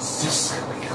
Sicily.